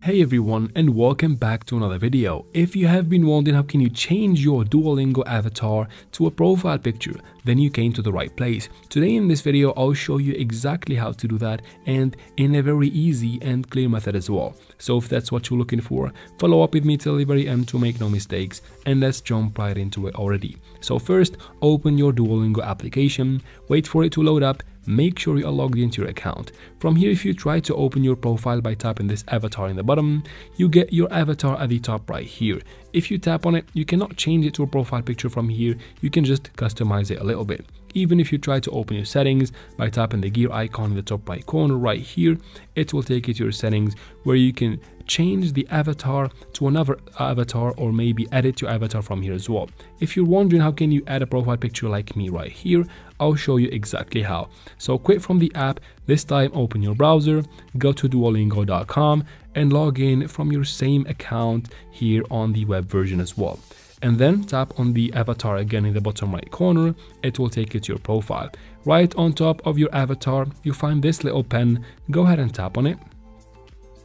Hey everyone and welcome back to another video. If you have been wondering how can you change your Duolingo avatar to a profile picture, then you came to the right place. Today in this video, I'll show you exactly how to do that and in a very easy and clear method as well. So if that's what you're looking for, follow up with me till the very end to make no mistakes and let's jump right into it already. So first, open your Duolingo application, wait for it to load up make sure you are logged into your account. From here, if you try to open your profile by tapping this avatar in the bottom, you get your avatar at the top right here. If you tap on it, you cannot change it to a profile picture from here, you can just customize it a little bit. Even if you try to open your settings by tapping the gear icon in the top right corner right here, it will take you to your settings where you can change the avatar to another avatar or maybe edit your avatar from here as well. If you're wondering how can you add a profile picture like me right here, I'll show you exactly how. So quit from the app, this time open your browser, go to duolingo.com and log in from your same account here on the web version as well and then tap on the avatar again in the bottom right corner, it will take you to your profile. Right on top of your avatar, you find this little pen, go ahead and tap on it.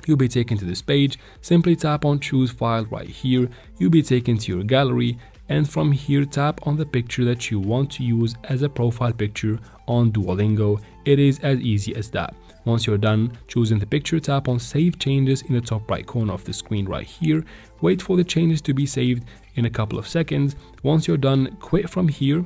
You'll be taken to this page, simply tap on choose file right here, you'll be taken to your gallery and from here tap on the picture that you want to use as a profile picture on Duolingo. It is as easy as that. Once you're done choosing the picture, tap on Save Changes in the top right corner of the screen right here. Wait for the changes to be saved in a couple of seconds. Once you're done, quit from here.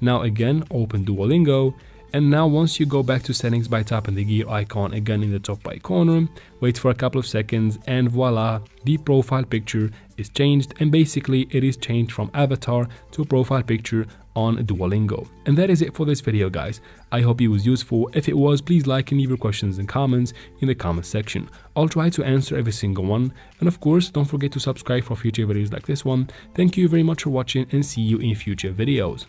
Now again, open Duolingo and now once you go back to settings by tapping the gear icon again in the top right corner, wait for a couple of seconds and voila, the profile picture is changed and basically it is changed from avatar to profile picture on Duolingo. And that is it for this video guys. I hope it was useful. If it was, please like and leave your questions and comments in the comment section. I'll try to answer every single one. And of course, don't forget to subscribe for future videos like this one. Thank you very much for watching and see you in future videos.